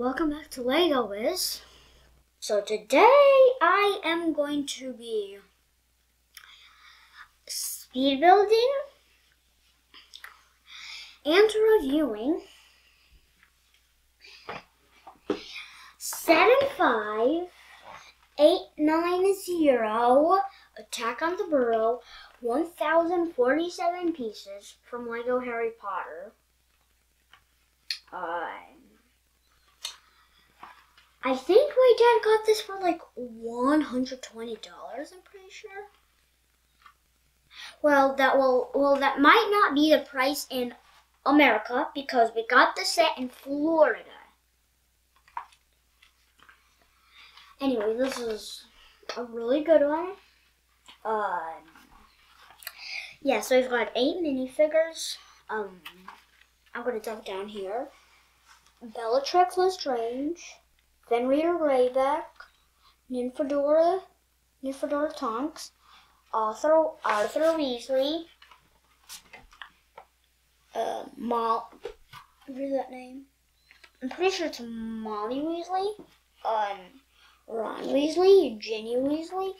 Welcome back to Lego Whiz. So today I am going to be speed building and reviewing 75890 Attack on the Burrow 1047 pieces from Lego Harry Potter. Uh, I think my dad got this for like $120, I'm pretty sure. Well, that will well that might not be the price in America because we got the set in Florida. Anyway, this is a really good one. Um, yeah, so we've got eight minifigures. Um, I'm gonna dump down here. Bellatrix Lestrange, Fenrir Greyback, Nymphadora, Nymphadora Tonks, Arthur, Arthur Weasley, uh, Mal, what is that name? I'm pretty sure it's Molly Weasley, um, Ron Weasley, Ginny Weasley,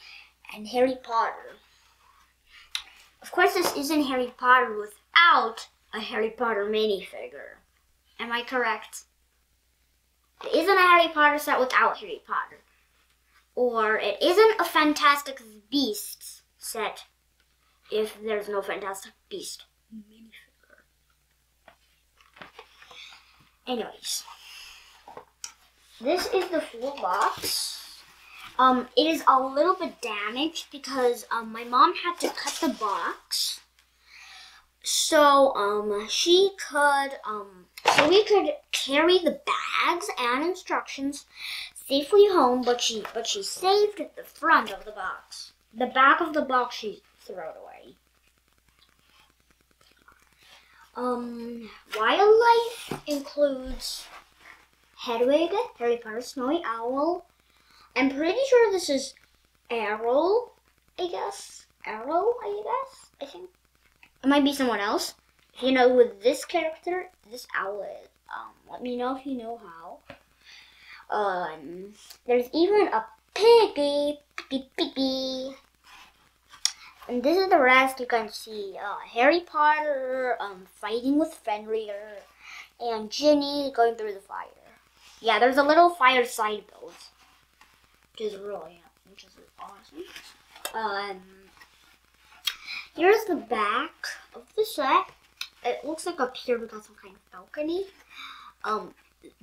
and Harry Potter. Of course, this isn't Harry Potter without a Harry Potter minifigure. Am I correct? It isn't a Harry Potter set without Harry Potter. Or it isn't a Fantastic Beasts set if there's no Fantastic Beast minifigure. Anyways, this is the full box. Um, it is a little bit damaged because um, my mom had to cut the box. So um, she could um, so we could carry the bags and instructions safely home, but she but she saved the front of the box. The back of the box she threw away. Um, wildlife includes Hedwig, Harry Potter, Snowy Owl. I'm pretty sure this is Errol, I guess. Errol, I guess. I think it might be someone else. If you know who this character, this owl is, um, let me know if you know how. Um, there's even a piggy, piggy, piggy. And this is the rest you can see. Uh, Harry Potter um, fighting with Fenrir and Ginny going through the fire. Yeah, there's a little fireside build, which is really, which is awesome. Um, here's the back of the set. It looks like up here we got some kind of balcony. Um,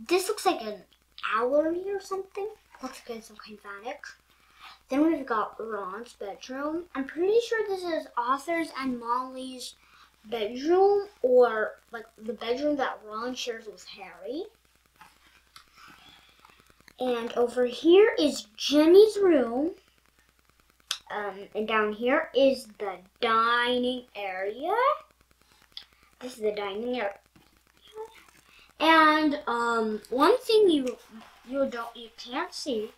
this looks like an owlery or something. Looks like some kind of attic. Then we've got Ron's bedroom. I'm pretty sure this is Arthur's and Molly's bedroom, or like the bedroom that Ron shares with Harry. And over here is Ginny's room. Um, and down here is the dining area. This is the dining area. And um, one thing you you don't you can't see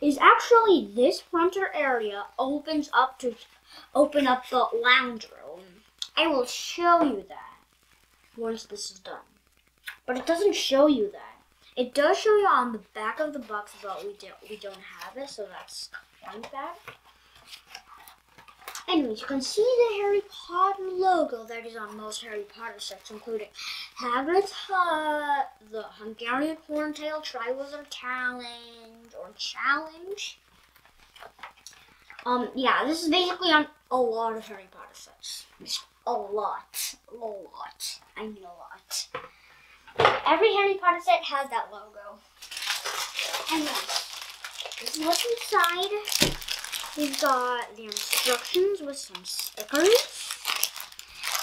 is actually this fronter area opens up to open up the lounge room. I will show you that once this is done. But it doesn't show you that. It does show you on the back of the box, but we don't we don't have it, so that's quite bad. Anyways, you can see the Harry Potter logo that is on most Harry Potter sets, including Hagrid's Hut, the Hungarian Horntail Triwizard Challenge, or Challenge. Um, yeah, this is basically on a lot of Harry Potter sets. A lot. A lot. I mean a lot. Every Harry Potter set has that logo. Anyways, this is what's inside. We've got the instructions with some stickers.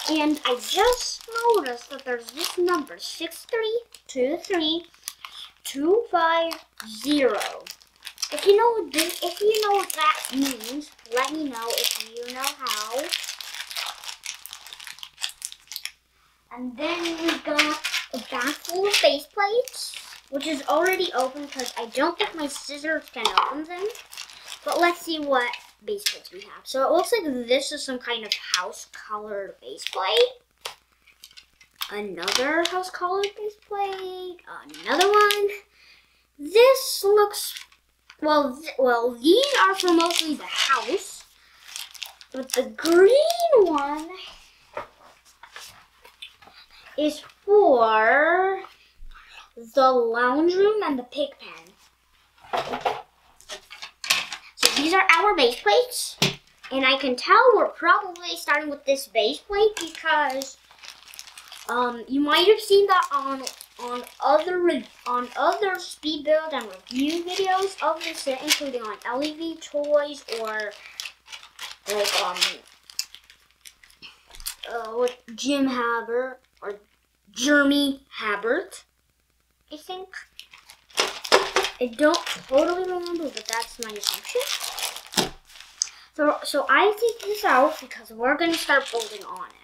And I just noticed that there's this number, 6323250. If you know if you know what that means, let me know if you know how. And then we got a bag full of face plates, which is already open because I don't think my scissors can open them. But let's see what base plates we have. So it looks like this is some kind of house colored base plate. another house colored base plate, another one. This looks well. Th well, these are for mostly the house, but the green one is for the lounge room and the pig pen. These are our base plates. And I can tell we're probably starting with this base plate because um, you might have seen that on on other on other speed build and review videos of this set, including on LEV toys or like um uh, what Jim Haber or Jeremy Habert, I think. I don't totally remember, but that's my assumption. So, so I take this out because we're going to start building on it.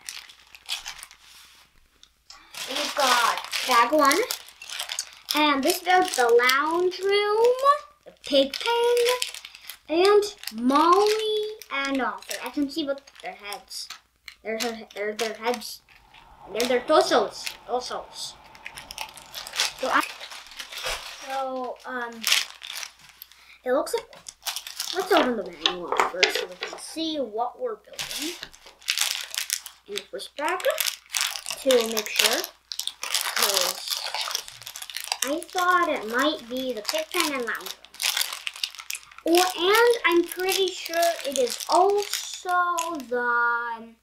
We've got bag one. And this builds the lounge room, the pig pen, and Molly and Arthur. I can see both their heads. They're, they're their heads. They're their torsos. Torsos. So, I, so um, it looks like Let's open the manual first so we can see what we're building. In the first pack to make sure. Because I thought it might be the pigpen and lounge room. Or, and I'm pretty sure it is also the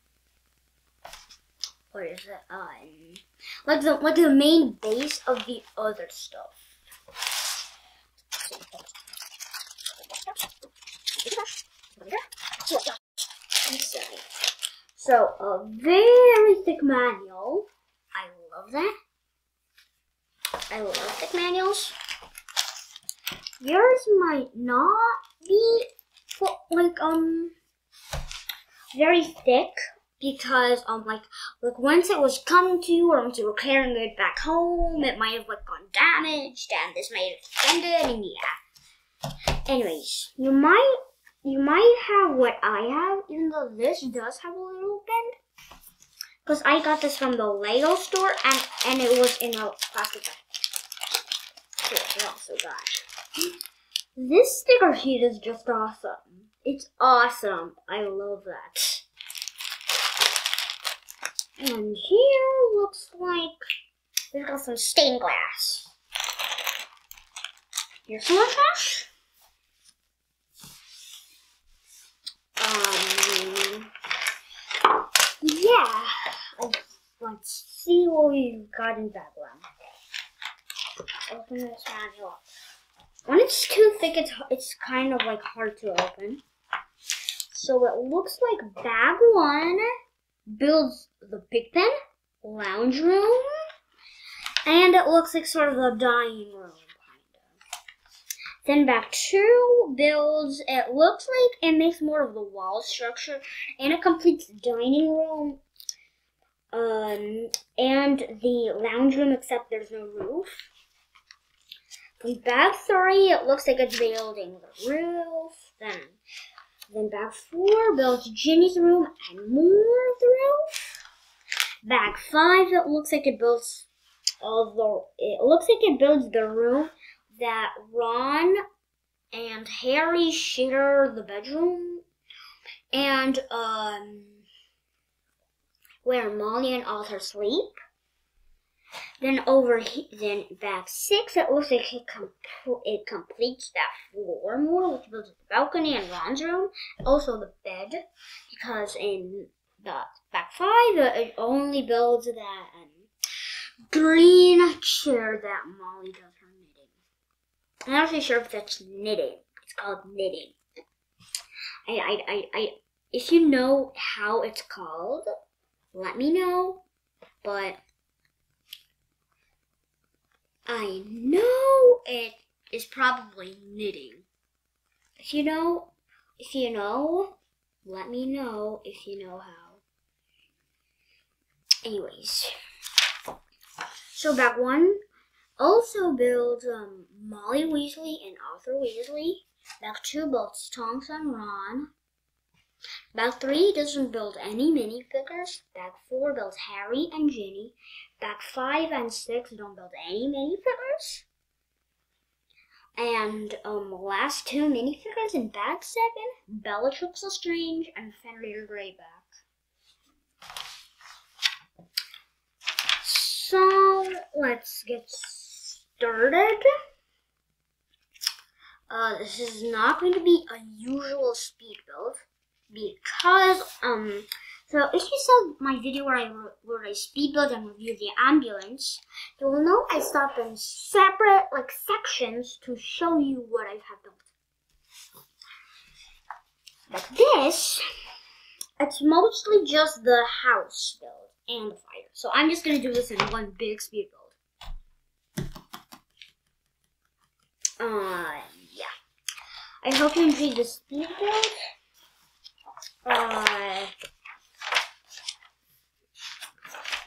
what is it? Um, like the like the main base of the other stuff. So a very thick manual. I love that. I love thick manuals. Yours might not be like um very thick because um like like once it was coming to you or once you were carrying it back home, it might have like gone damaged and this might have extended and yeah. Anyways, you might you might have what I have, even though this does have a little bend. Because I got this from the Lego store and, and it was in a plastic bag. So I also got. This sticker sheet is just awesome. It's awesome. I love that. And here looks like we've got some stained glass. Here's some more trash. Um, yeah. Let's see what we've got in one. Open this manual. When it's too thick, it's it's kind of like hard to open. So it looks like one builds the pig pen, lounge room, and it looks like sort of the dining room. Then back two builds, it looks like it makes more of the wall structure and it completes the dining room um, and the lounge room except there's no roof. Then back three, it looks like it's building the roof. Then, then back four builds Ginny's room and more of the roof. Back five, it looks like it builds although. It looks like it builds the room that Ron and Harry share the bedroom and um where Molly and Arthur sleep. Then over he, then back six, it looks like it, com it completes that floor more, which builds the balcony and Ron's room, also the bed, because in the back five, it only builds that um, green chair that Molly does I'm not really sure if that's knitting. It's called knitting. I, I, I, I, if you know how it's called, let me know. But I know it is probably knitting. If you know, if you know, let me know if you know how. Anyways, so back one also builds um, Molly Weasley and Arthur Weasley. Back two builds Tonks and Ron. Bag three doesn't build any minifigures. Bag four builds Harry and Ginny. Bag five and six don't build any minifigures. And um, last two minifigures in bag seven, Bellatrix Lestrange and Fenrir Greyback. So let's get started. Uh, this is not going to be a usual speed build because um so if you saw my video where I where I speed build and review the ambulance, you will know I stopped in separate like sections to show you what I have built. But this, it's mostly just the house build and the fire. So I'm just gonna do this in one big speed build. Uh, yeah. I hope you enjoyed the speed build. Uh,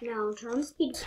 now turn speed.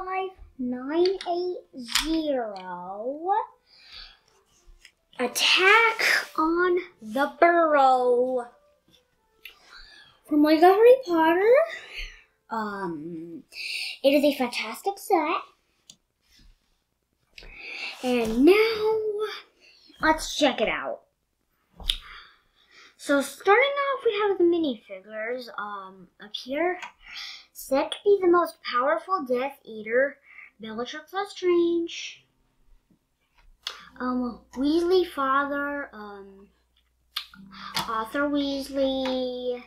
75980 attack on the burrow from Lego Harry Potter. Um, it is a fantastic set. And now, let's check it out. So starting off, we have the minifigures. Um, up here, said to be the most powerful Death Eater, Bellatrix Lestrange. Um, Weasley father, um, Arthur Weasley.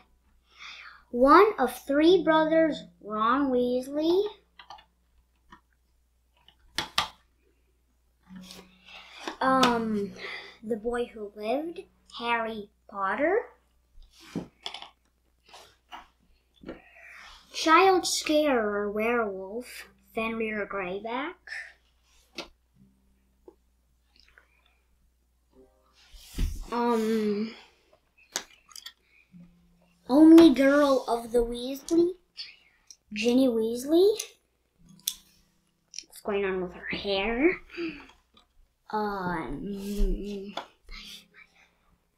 One of three brothers, Ron Weasley. Um, the boy who lived, Harry Potter. Child Scarer Werewolf, Fenrir Greyback. Um, Only Girl of the Weasley, Ginny Weasley. What's going on with her hair? Um,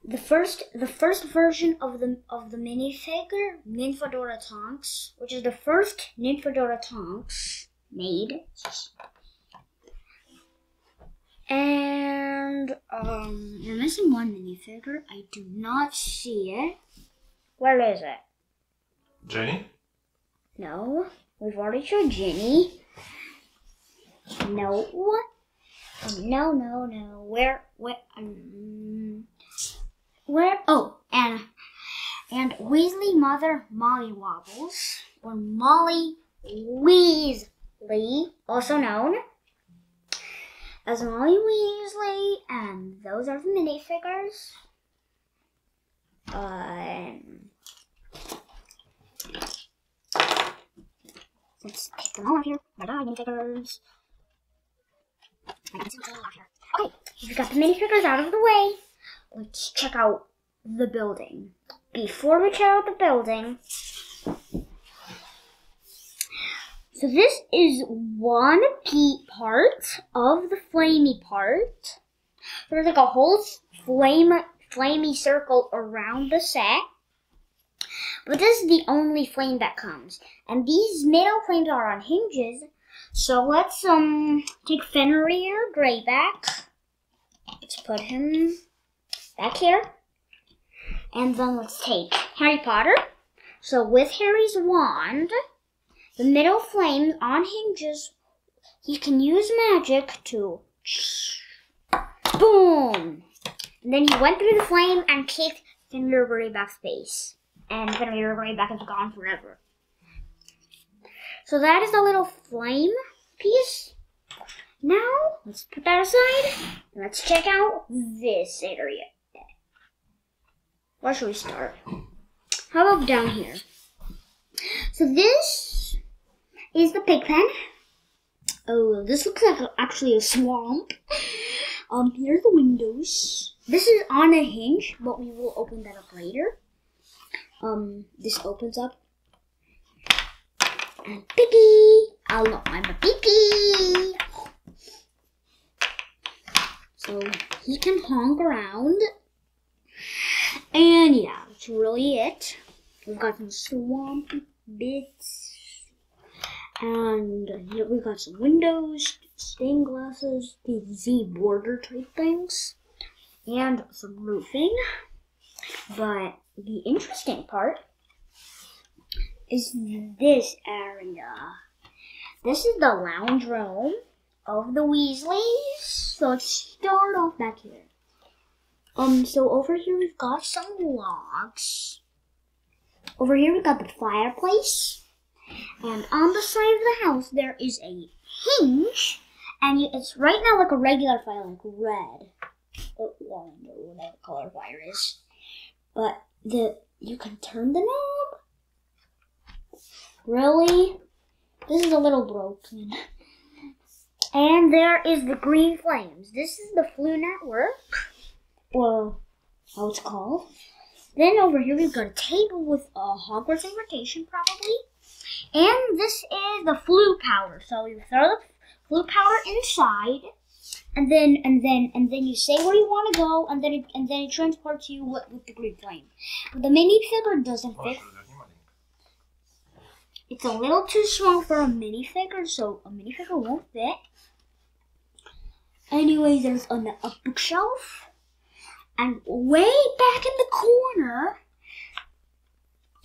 the first the first version of the of the minifigure Nymphadora Tonks, which is the first Nymphadora Tonks made. And um you're missing one minifigure. I do not see it. Where is it? Jenny? No. We've already showed Jenny. No. Um, no, no, no. Where where um where? Oh, and and Weasley mother Molly Wobbles, or Molly Weasley, also known as Molly Weasley, and those are the minifigures. Um, Let's take them all out here. Bye bye, minifigures. Okay, we got the minifigures out of the way. Let's check out the building. Before we check out the building, so this is one key part of the flamey part. There's like a whole flame, flamey circle around the set. But this is the only flame that comes. And these middle flames are on hinges. So let's um take Fenrir Greyback. Let's put him back here. And then let's take Harry Potter. So with Harry's wand, the middle flame on hinges, he can use magic to boom. And then he went through the flame and kicked back space and Fenrir back is gone forever. So that is the little flame piece. Now, let's put that aside. Let's check out this area. Where should we start? How about down here? So this is the pig pen. Oh, this looks like actually a swamp. Um, here's the windows. This is on a hinge, but we will open that up later um this opens up and Piggy! I love my Piggy! So he can honk around. And yeah, that's really it. We've got some swampy bits. And uh, here we got some windows, stained glasses, these Z border type things, and some roofing. But the interesting part is this area. This is the lounge room of the Weasleys. So let's start off back here. Um, so over here we've got some logs. Over here we've got the fireplace. And on the side of the house there is a hinge. And it's right now like a regular fire, like red. Or orange, or whatever color fire is. But the you can turn the knob. Really? This is a little broken. And there is the green flames. This is the Floo network, or how it's called. Then over here we've got a table with a Hogwarts invitation, probably. And this is the Floo powder. So you throw the Floo powder inside, and then and then and then you say where you want to go, and then it, and then it transports you with, with the green flame. The minifigure doesn't fit. It's a little too small for a minifigure, so a minifigure won't fit. Anyway, there's a, a bookshelf, and way back in the corner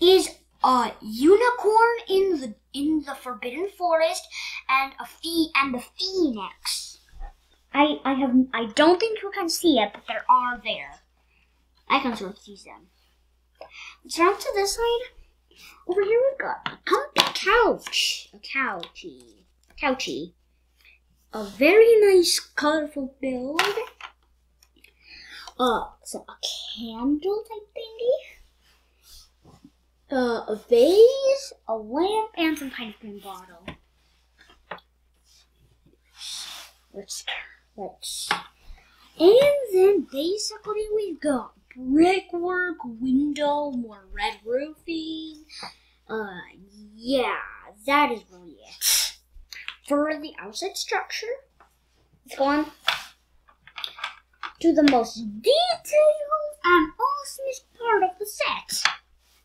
is a unicorn in the in the Forbidden Forest, and a fee and the phoenix. I I have I don't think you can see it, but there are there. I can sort of see them. Let's run to this side. Over here we've got a comfy couch. A couchy. Couchy. A very nice colorful build. Uh so a candle type thingy. Uh, a vase, a lamp, and some kind of green bottle. Let's Let's. And then basically we've got brickwork, window, more red roofing. Uh, yeah, that is really it. For the outside structure, let's go on to the most detailed and awesomest part of the set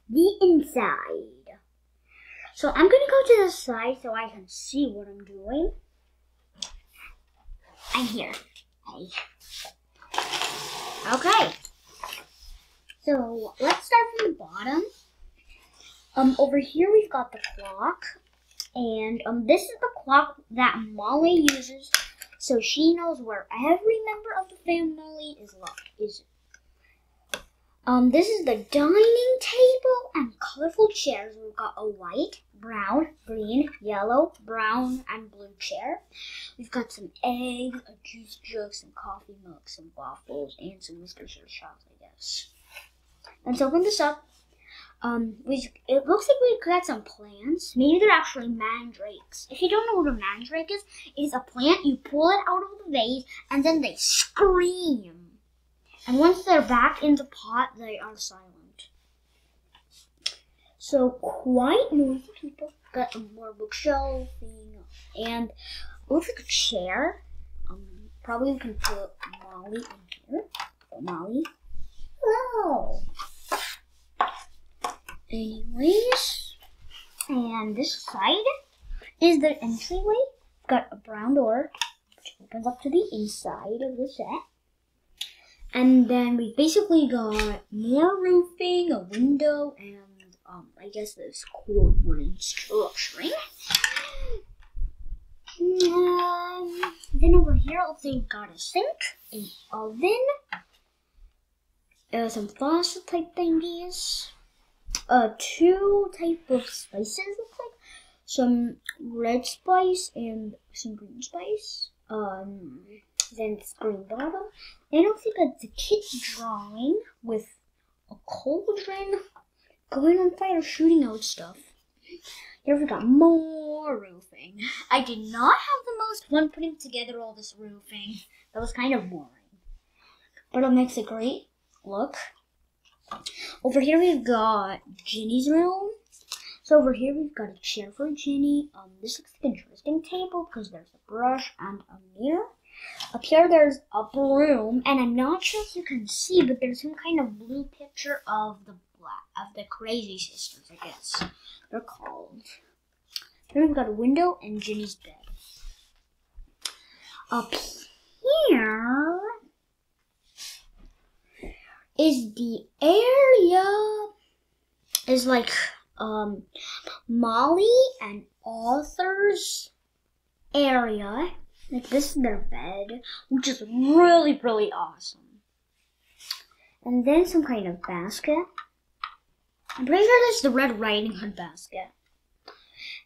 the inside. So I'm gonna go to the side so I can see what I'm doing. I'm here. Hey. Okay. So let's start from the bottom. Um, over here we've got the clock, and um, this is the clock that Molly uses, so she knows where every member of the family is locked. Is um, this is the dining table and colorful chairs. We've got a white, brown, green, yellow, brown, and blue chair. We've got some eggs, a juice jug, some coffee milk, some waffles, and some Mr. Shots, I guess. Let's open this up. Um, we, it looks like we got some plants. Maybe they're actually mandrakes. If you don't know what a mandrake is, it is a plant. You pull it out of the vase, and then they scream. And once they're back in the pot, they are silent. So quite noisy people. Got more bookshelving and looks like a chair. Um, probably we can put Molly in here. Molly. Hello. Anyways, and this side is the entryway. Got a brown door, which opens up to the inside of the set. And then we basically got more roofing, a window, and um, I guess this cool wooden structuring. Um, then over here, I think got a sink, an oven, uh, some faucet type thingies, uh, two type of spices looks like, some red spice and some green spice. Um, then it's green bottom, and I think it's a kid's drawing with a cauldron going on fire, shooting out stuff. Here we got more roofing. I did not have the most fun putting together all this roofing. That was kind of boring. But it makes a great look. Over here we've got Ginny's room. So over here we've got a chair for Ginny. Um, this looks like a dressing table because there's a brush and a mirror. Up here there's a broom, and I'm not sure if you can see, but there's some kind of blue picture of the black of the Crazy Sisters, I guess they're called. Then we've got a window and Ginny's bed. Up here is the area is like um Molly and Arthur's area. Like this is their bed, which is really, really awesome. And then some kind of basket. I'm pretty sure this is the Red Riding Hood basket.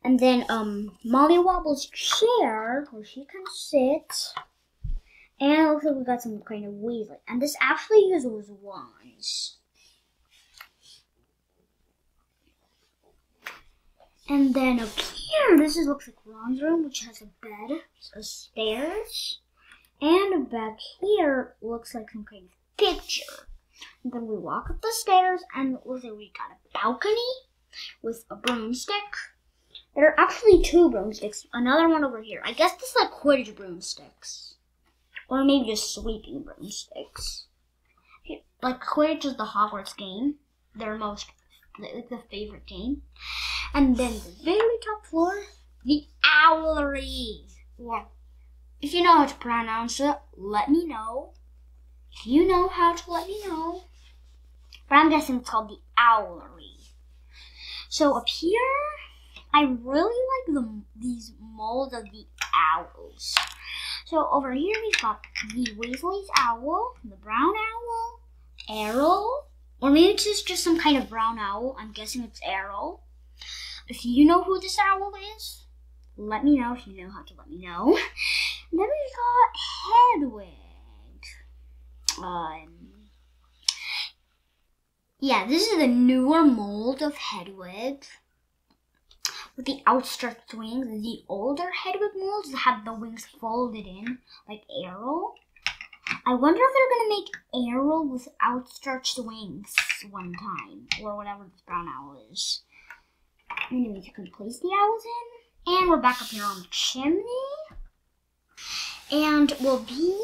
And then um Molly Wobble's chair where she can sit. And like we got some kind of Weasley. And this actually uses wands. And then up here, this is looks like Ron's room, which has a bed, a stairs, and back here looks like some kind of picture. And then we walk up the stairs, and it looks like we got a balcony with a broomstick. There are actually two broomsticks, another one over here. I guess this is like Quidditch broomsticks. Or maybe just sweeping broomsticks. Like Quidditch is the Hogwarts game. Their most, like the favorite game. And then the very top floor, the owlery. Or, if you know how to pronounce it, let me know. If you know how to let me know. But I'm guessing it's called the owlery. So up here, I really like the these molds of the owls. So over here we've got the Weasley's owl, the brown owl, Errol, or maybe it's just, just some kind of brown owl. I'm guessing it's Errol. If you know who this owl is, let me know if you know how to let me know. Then we got Hedwig. Um, yeah, this is the newer mold of Hedwig with the outstretched wings. The older Hedwig molds have the wings folded in, like Errol. I wonder if they're gonna make Errol with outstretched wings one time, or whatever this brown owl is. Anyways, you can place the owls in, and we're back up here on the chimney, and we'll be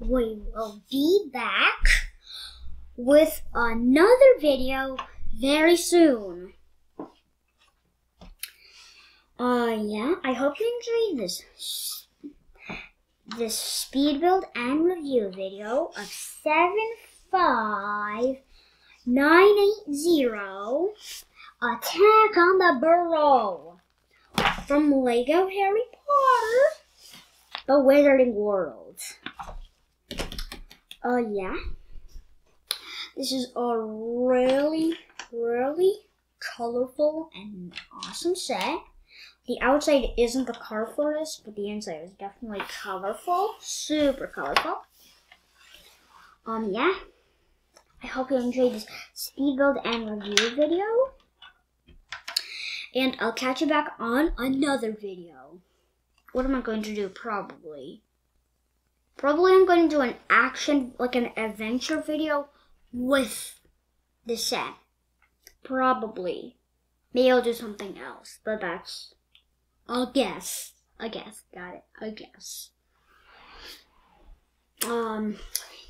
we will be back with another video very soon. Uh, yeah, I hope you enjoyed this this speed build and review video of 75980 Attack on the Burrow from Lego Harry Potter The Wizarding World. Uh, yeah. This is a really, really colorful and awesome set. The outside isn't the colorfulest, but the inside is definitely colorful. Super colorful. Um, yeah. I hope you enjoyed this speed build and review video. And I'll catch you back on another video. What am I going to do? Probably. Probably I'm going to do an action, like an adventure video with the set. Probably. Maybe I'll do something else, but that's a guess. I guess. Got it. I guess. Um,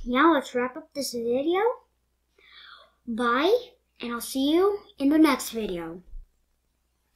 now let's wrap up this video. Bye, and I'll see you in the next video.